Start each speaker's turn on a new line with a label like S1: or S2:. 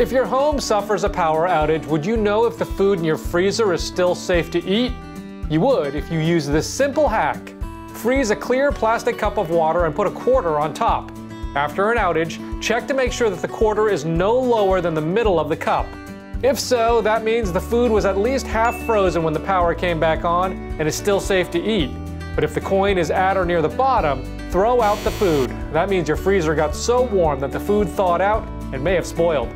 S1: If your home suffers a power outage, would you know if the food in your freezer is still safe to eat? You would if you use this simple hack. Freeze a clear plastic cup of water and put a quarter on top. After an outage, check to make sure that the quarter is no lower than the middle of the cup. If so, that means the food was at least half frozen when the power came back on and is still safe to eat. But if the coin is at or near the bottom, throw out the food. That means your freezer got so warm that the food thawed out and may have spoiled.